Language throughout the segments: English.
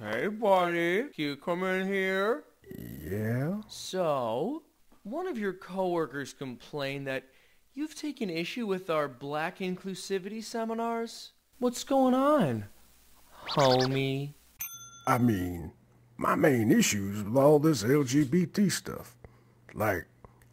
Hey, buddy, can you come in here? Yeah? So, one of your coworkers complained that you've taken issue with our black inclusivity seminars. What's going on, homie? I mean, my main issue is with all this LGBT stuff. Like,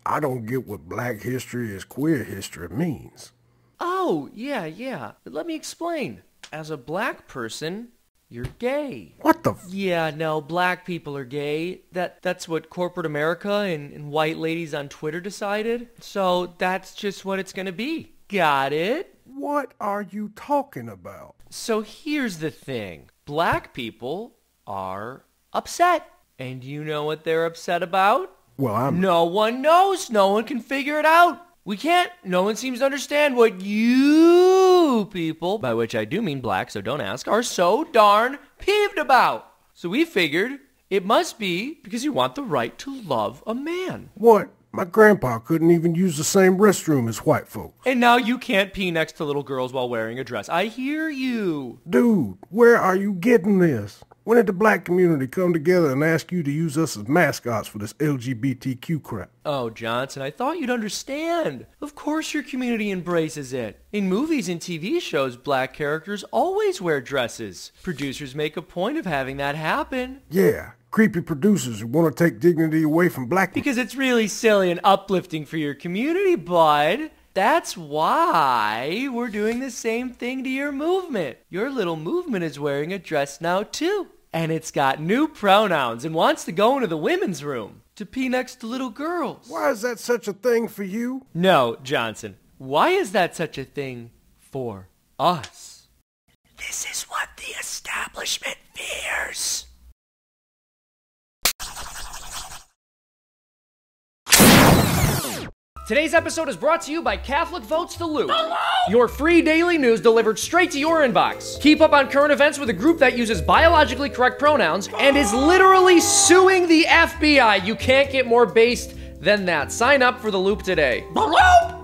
I don't get what black history is queer history means. Oh, yeah, yeah. Let me explain. As a black person, you're gay. What the f- Yeah, no, black people are gay. That that's what corporate America and, and white ladies on Twitter decided. So that's just what it's gonna be. Got it? What are you talking about? So here's the thing. Black people are upset. And you know what they're upset about? Well, I'm... No one knows. No one can figure it out. We can't. No one seems to understand what you people, by which I do mean black, so don't ask, are so darn peeved about. So we figured it must be because you want the right to love a man. What? My grandpa couldn't even use the same restroom as white folks. And now you can't pee next to little girls while wearing a dress. I hear you. Dude, where are you getting this? When did the black community come together and ask you to use us as mascots for this LGBTQ crap? Oh, Johnson, I thought you'd understand. Of course your community embraces it. In movies and TV shows, black characters always wear dresses. Producers make a point of having that happen. Yeah, creepy producers who want to take dignity away from black people. Because it's really silly and uplifting for your community, bud. That's why we're doing the same thing to your movement. Your little movement is wearing a dress now, too. And it's got new pronouns and wants to go into the women's room to pee next to little girls. Why is that such a thing for you? No, Johnson. Why is that such a thing for us? This is what the establishment Today's episode is brought to you by CatholicVote's the Loop. Your free daily news delivered straight to your inbox. Keep up on current events with a group that uses biologically correct pronouns and is literally suing the FBI. You can't get more based than that. Sign up for the Loop today. The Loop!